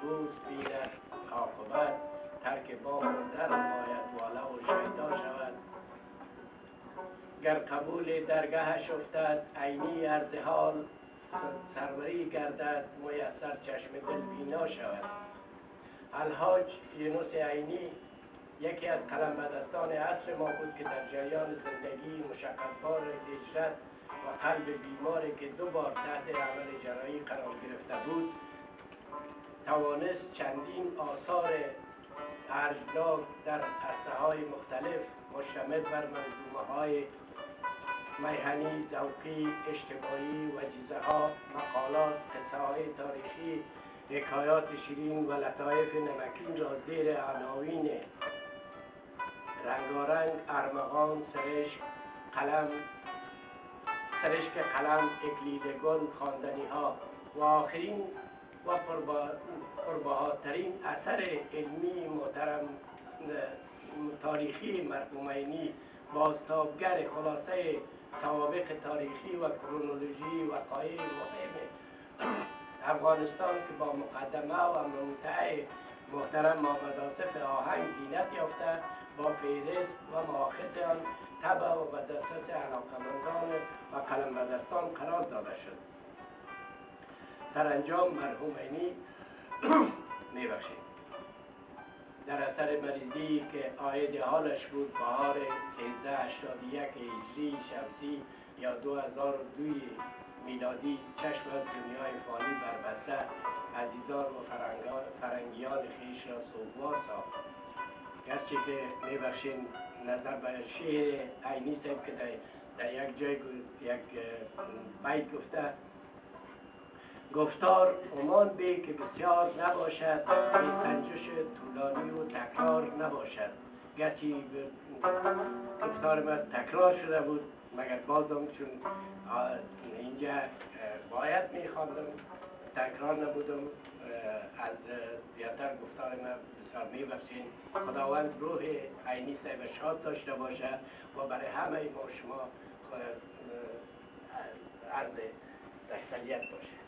بوس بیند عاقبت. ترک بام و در باید والا و شیدا شود. گر قبول درگهش افتد عینی عرض حال سروری گردد میسر چشم دل بینا شود. الحاج یونس عینی یکی از قلمبدستان عصر ما بود که در جریان زندگی مشقتبار هجرت و قلب بیماری که دو بار تحت عمل جرایی قرار گرفته بود توانست چندین آثار ارجناک در عرصه های مختلف مشتمل بر منظومه های میهنی، زوقی، اجتماعی و جیزه ها، مقالات، قصه های تاریخی، حکایات شیرین و لطایف نمکین را زیر عناوین رنگارنگ ارمغان سرشک قلم سرشک قلم اکلیل گل خواندنی ها و آخرین و پربهاترین اثر علمی محترم تاریخی مرحومینی بازتابگر خلاصه سوابق تاریخی و کرونولوژی وقایع مهم افغانستان که با مقدمه و منتع محترم محمد آصف آهنگ زینت یافته با فهرست و ماخذ آن تبع و به دسترس علاقمندان و قلمبدستان قرار داده شد. سرانجام مرحومینی میبخشید. در اثر مریضی که آید حالش بود بهار 1381 هجری شمسی یا 2002 میلادی چشم از دنیای فانی بربسته. عزیزان و فرنگیان خیش را سوگوار ساخت. گرچه که میبخشین نظر به شعر عینی که در, یک جای یک بیت گفته گفتار امان به که بسیار نباشد به سنجش طولانی و تکرار نباشد. گرچه گفتار من تکرار شده بود مگر بازم چون اینجا باید میخواندم تکرار نبودم. از زیادتر گفتار من بسیار میبخشین. خداوند روح عینی صاحب شاد داشته باشه و برای همه ما شما عرض تسلیت باشه